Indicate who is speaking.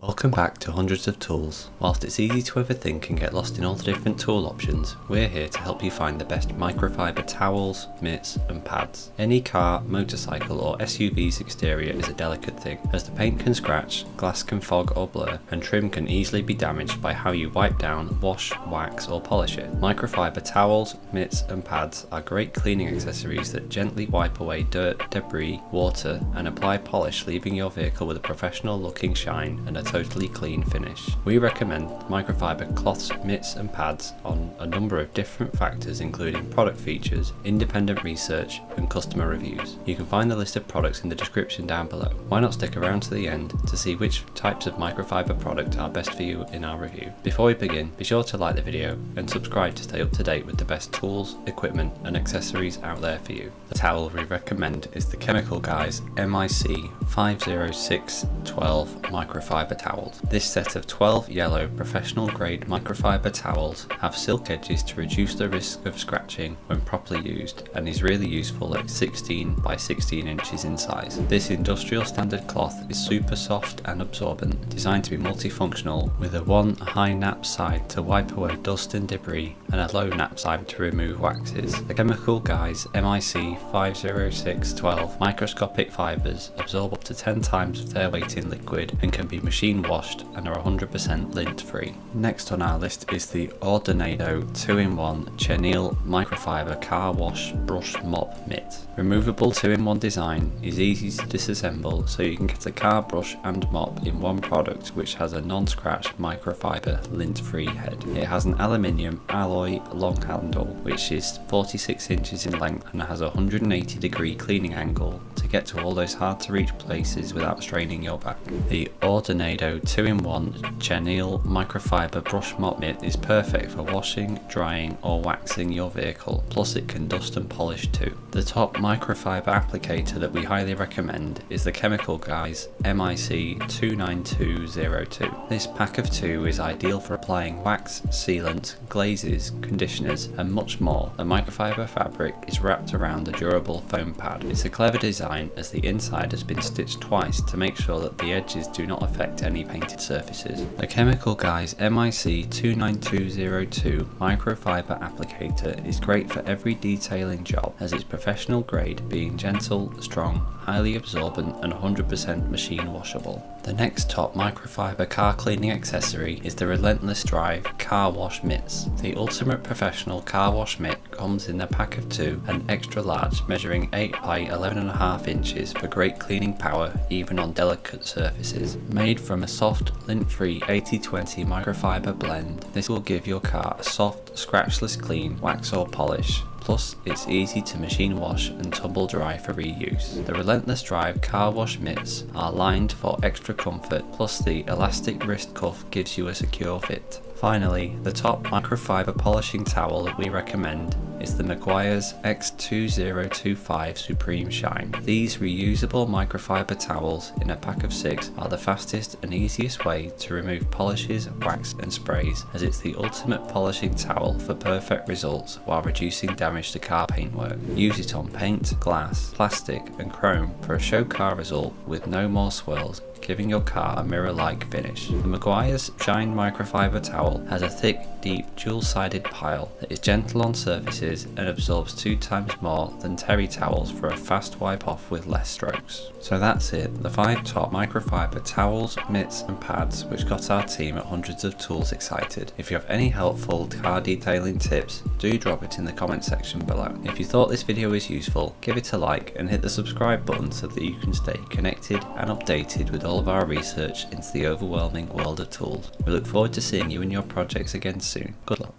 Speaker 1: Welcome back to Hundreds of Tools. Whilst it's easy to overthink and get lost in all the different tool options, we're here to help you find the best microfiber towels, mitts and pads. Any car, motorcycle or SUV's exterior is a delicate thing, as the paint can scratch, glass can fog or blur, and trim can easily be damaged by how you wipe down, wash, wax or polish it. Microfiber towels, mitts and pads are great cleaning accessories that gently wipe away dirt, debris, water and apply polish leaving your vehicle with a professional looking shine and a clean finish. We recommend microfiber cloths, mitts and pads on a number of different factors including product features, independent research and customer reviews. You can find the list of products in the description down below. Why not stick around to the end to see which types of microfiber product are best for you in our review. Before we begin, be sure to like the video and subscribe to stay up to date with the best tools, equipment and accessories out there for you. The towel we recommend is the Chemical Guys MIC 50612 microfiber towels. This set of 12 yellow professional grade microfiber towels have silk edges to reduce the risk of scratching when properly used and is really useful at 16 by 16 inches in size. This industrial standard cloth is super soft and absorbent, designed to be multifunctional with a one high nap side to wipe away dust and debris and a low nap side to remove waxes. The Chemical Guys MIC 50612 microscopic fibres absorb up to 10 times their weight in liquid and can be machine machine washed and are 100% lint free. Next on our list is the Ordinado 2-in-1 Chenille Microfiber Car Wash Brush Mop Mitt. Removable 2-in-1 design is easy to disassemble so you can get a car brush and mop in one product which has a non-scratch microfiber lint free head. It has an aluminium alloy long handle which is 46 inches in length and has a 180 degree cleaning angle to get to all those hard to reach places without straining your back. The Ordinado 2-in-1 Chenille microfiber brush mop mitt is perfect for washing, drying or waxing your vehicle, plus it can dust and polish too. The top microfiber applicator that we highly recommend is the Chemical Guys MIC 29202. This pack of two is ideal for applying wax, sealant, glazes, conditioners and much more. The microfiber fabric is wrapped around a durable foam pad. It's a clever design as the inside has been stitched twice to make sure that the edges do not affect any painted surfaces. The Chemical Guys MIC 29202 microfiber applicator is great for every detailing job as its professional grade being gentle, strong, highly absorbent and 100% machine washable. The next top microfiber car cleaning accessory is the Relentless Drive Car Wash Mitts. The ultimate professional car wash mitt comes in a pack of two and extra large measuring 8 by 11.5 inches for great cleaning power even on delicate surfaces. Made from a soft lint-free 80-20 microfiber blend, this will give your car a soft scratchless clean wax or polish plus it's easy to machine wash and tumble dry for reuse. The Relentless Drive car wash mitts are lined for extra comfort plus the elastic wrist cuff gives you a secure fit. Finally, the top microfiber polishing towel that we recommend is the Meguiar's X2025 Supreme Shine. These reusable microfiber towels in a pack of six are the fastest and easiest way to remove polishes, wax and sprays as it's the ultimate polishing towel for perfect results while reducing damage to car paintwork. Use it on paint, glass, plastic and chrome for a show car result with no more swirls giving your car a mirror-like finish. The Meguiar's Shine Microfiber Towel has a thick, deep, dual-sided pile that is gentle on surfaces and absorbs two times more than terry towels for a fast wipe off with less strokes. So that's it, the five top microfiber towels, mitts and pads which got our team at Hundreds of Tools excited. If you have any helpful car detailing tips, do drop it in the comment section below. If you thought this video was useful, give it a like and hit the subscribe button so that you can stay connected and updated with all all of our research into the overwhelming world of tools. We look forward to seeing you and your projects again soon. Good luck.